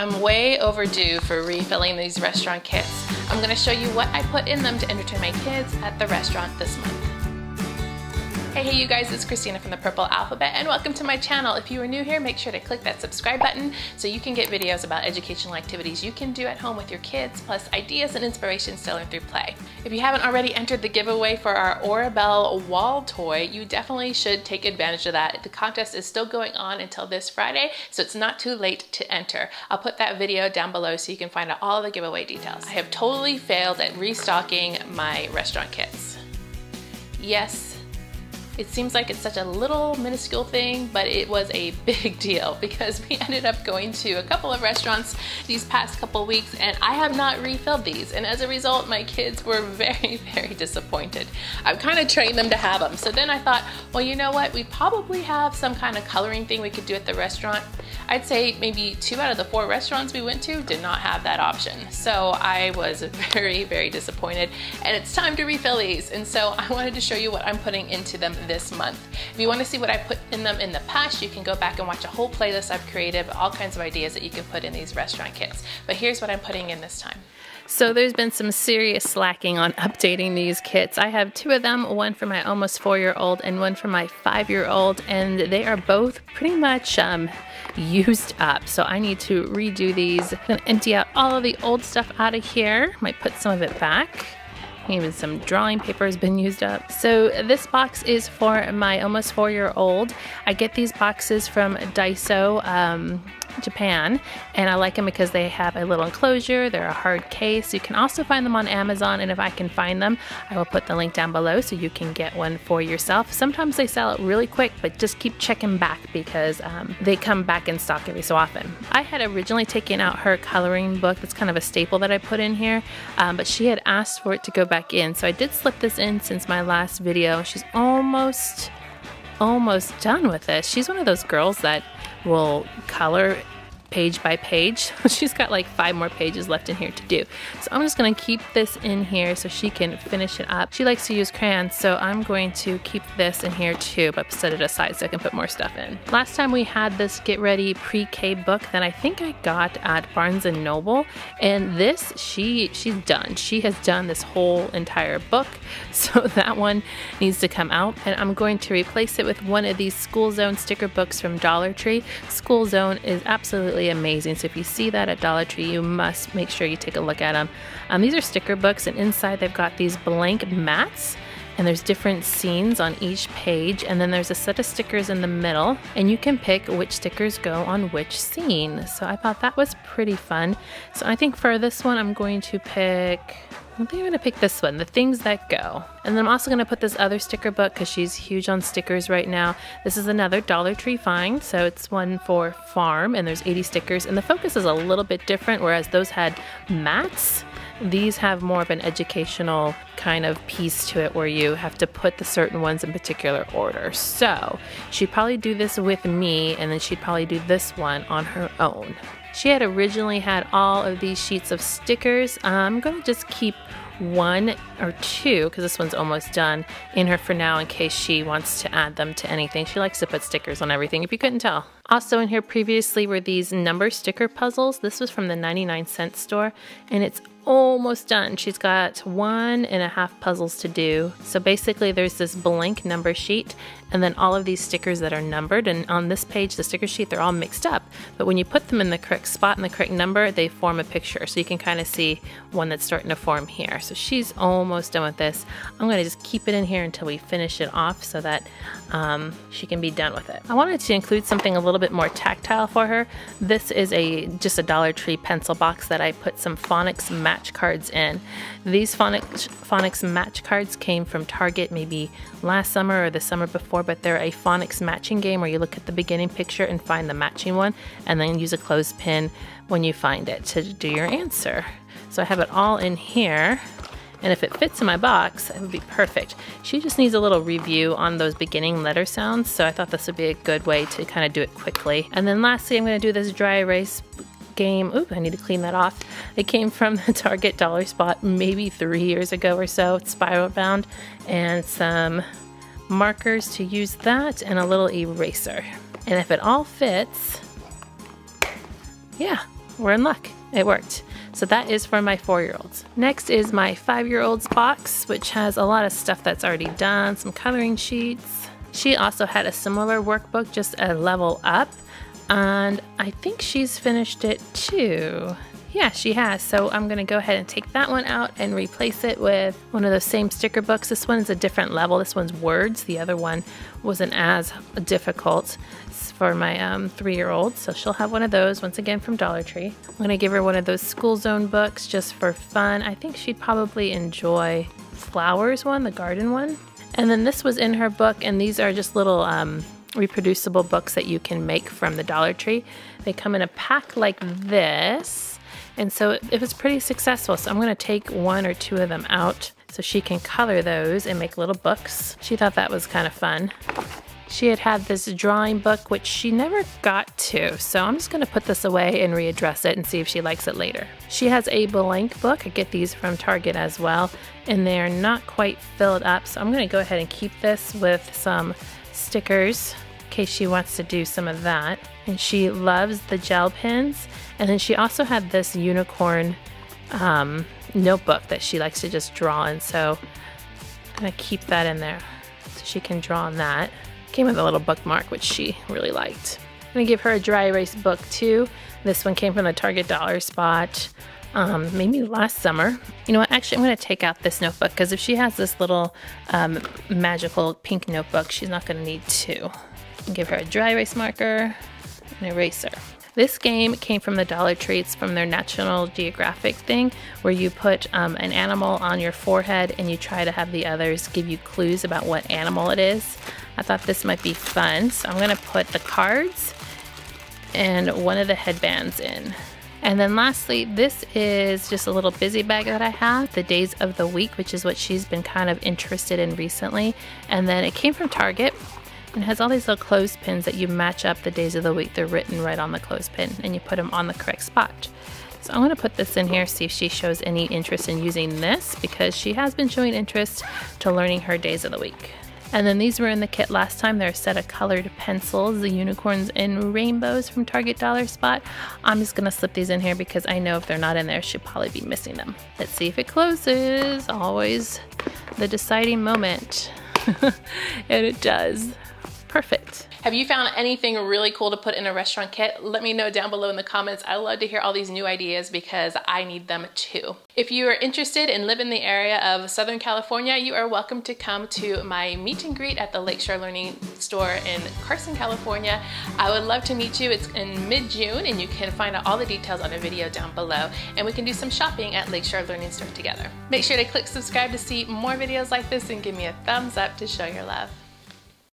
I'm way overdue for refilling these restaurant kits. I'm going to show you what I put in them to entertain my kids at the restaurant this month. Hey, hey you guys, it's Christina from the Purple Alphabet and welcome to my channel. If you are new here, make sure to click that subscribe button so you can get videos about educational activities you can do at home with your kids, plus ideas and inspirations to learn through play. If you haven't already entered the giveaway for our Oribel wall toy, you definitely should take advantage of that. The contest is still going on until this Friday, so it's not too late to enter. I'll put that video down below so you can find out all the giveaway details. I have totally failed at restocking my restaurant kits. Yes, it seems like it's such a little minuscule thing, but it was a big deal because we ended up going to a couple of restaurants these past couple weeks and I have not refilled these. And as a result, my kids were very, very disappointed. I've kind of trained them to have them. So then I thought, well, you know what? We probably have some kind of coloring thing we could do at the restaurant. I'd say maybe two out of the four restaurants we went to did not have that option. So I was very, very disappointed and it's time to refill these. And so I wanted to show you what I'm putting into them this month. If you want to see what I put in them in the past, you can go back and watch a whole playlist I've created, all kinds of ideas that you can put in these restaurant kits. But here's what I'm putting in this time. So there's been some serious slacking on updating these kits. I have two of them, one for my almost four-year-old and one for my five-year-old, and they are both pretty much um, used up. So I need to redo these. I'm gonna empty out all of the old stuff out of here. Might put some of it back. Even some drawing paper has been used up. So this box is for my almost four-year-old. I get these boxes from Daiso. Um, Japan and I like them because they have a little enclosure they're a hard case. You can also find them on Amazon and if I can find them I will put the link down below so you can get one for yourself. Sometimes they sell it really quick but just keep checking back because um, they come back in stock every so often. I had originally taken out her coloring book that's kind of a staple that I put in here um, but she had asked for it to go back in so I did slip this in since my last video. She's almost almost done with this she's one of those girls that will color page by page. She's got like five more pages left in here to do. So I'm just gonna keep this in here so she can finish it up. She likes to use crayons, so I'm going to keep this in here too, but set it aside so I can put more stuff in. Last time we had this Get Ready Pre-K book that I think I got at Barnes & Noble, and this, she she's done. She has done this whole entire book, so that one needs to come out, and I'm going to replace it with one of these School Zone sticker books from Dollar Tree. School Zone is absolutely amazing. So if you see that at Dollar Tree, you must make sure you take a look at them. Um, these are sticker books, and inside they've got these blank mats and there's different scenes on each page and then there's a set of stickers in the middle and you can pick which stickers go on which scene so I thought that was pretty fun so I think for this one I'm going to pick I think I'm going to pick this one, The Things That Go. And then I'm also going to put this other sticker book because she's huge on stickers right now. This is another Dollar Tree find, so it's one for farm and there's 80 stickers. And the focus is a little bit different, whereas those had mats. These have more of an educational kind of piece to it where you have to put the certain ones in particular order. So she'd probably do this with me and then she'd probably do this one on her own. She had originally had all of these sheets of stickers. I'm going to just keep one or two, because this one's almost done, in her for now in case she wants to add them to anything. She likes to put stickers on everything, if you couldn't tell. Also in here previously were these number sticker puzzles. This was from the 99 cent store, and it's almost done. She's got one and a half puzzles to do. So basically there's this blank number sheet and then all of these stickers that are numbered. And on this page the sticker sheet they're all mixed up. But when you put them in the correct spot and the correct number they form a picture. So you can kind of see one that's starting to form here. So she's almost done with this. I'm going to just keep it in here until we finish it off so that um, she can be done with it. I wanted to include something a little bit more tactile for her. This is a just a Dollar Tree pencil box that I put some phonics match cards in these phonics, phonics match cards came from Target maybe last summer or the summer before but they're a phonics matching game where you look at the beginning picture and find the matching one, and then use a clothespin when you find it to do your answer. So I have it all in here. And if it fits in my box, it would be perfect. She just needs a little review on those beginning letter sounds, so I thought this would be a good way to kind of do it quickly. And then lastly, I'm going to do this dry erase game. Oop, I need to clean that off. It came from the Target Dollar Spot maybe three years ago or so. It's spiral bound and some markers to use that and a little eraser. And if it all fits, yeah, we're in luck. It worked. So that is for my four-year-olds. Next is my five-year-olds box, which has a lot of stuff that's already done, some coloring sheets. She also had a similar workbook, just a level up, and I think she's finished it too. Yeah, she has. So I'm going to go ahead and take that one out and replace it with one of those same sticker books. This one is a different level. This one's words. The other one wasn't as difficult for my um, three-year-old. So she'll have one of those, once again from Dollar Tree. I'm going to give her one of those School Zone books just for fun. I think she'd probably enjoy Flowers one, the garden one. And then this was in her book, and these are just little um, reproducible books that you can make from the Dollar Tree. They come in a pack like this and so it, was pretty successful. So I'm going to take one or two of them out so she can color those and make little books. She thought that was kind of fun. She had had this drawing book, which she never got to, so I'm just going to put this away and readdress it and see if she likes it later. She has a blank book. I get these from Target as well, and they're not quite filled up, so I'm going to go ahead and keep this with some stickers in case she wants to do some of that. And she loves the gel pens. And then she also had this unicorn um, notebook that she likes to just draw in. So I'm going to keep that in there so she can draw on that. Came with a little bookmark, which she really liked. I'm going to give her a dry erase book too. This one came from the Target Dollar Spot um, maybe last summer. You know what? Actually, I'm going to take out this notebook because if she has this little um, magical pink notebook, she's not going to need two give her a dry erase marker, an eraser. This game came from the Dollar Tree. It's from their National Geographic thing where you put um, an animal on your forehead and you try to have the others give you clues about what animal it is. I thought this might be fun, so I'm going to put the cards and one of the headbands in. And then lastly, this is just a little busy bag that I have, the days of the week, which is what she's been kind of interested in recently. And then it came from Target. And has all these little clothespins that you match up the days of the week. They're written right on the clothespin and you put them on the correct spot. So I'm going to put this in here, see if she shows any interest in using this because she has been showing interest to learning her days of the week. And then these were in the kit last time. They're a set of colored pencils, the unicorns and rainbows from Target Dollar Spot. I'm just gonna slip these in here because I know if they're not in there, she'll probably be missing them. Let's see if it closes. Always the deciding moment. and it does. Perfect. Have you found anything really cool to put in a restaurant kit? Let me know down below in the comments. I love to hear all these new ideas because I need them too. If you are interested and live in the area of Southern California, you are welcome to come to my meet and greet at the Lakeshore Learning Store in Carson, California. I would love to meet you. It's in mid-June and you can find out all the details on a video down below and we can do some shopping at Lakeshore Learning Store together. Make sure to click subscribe to see more videos like this and give me a thumbs up to show your love.